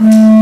Mm-hmm.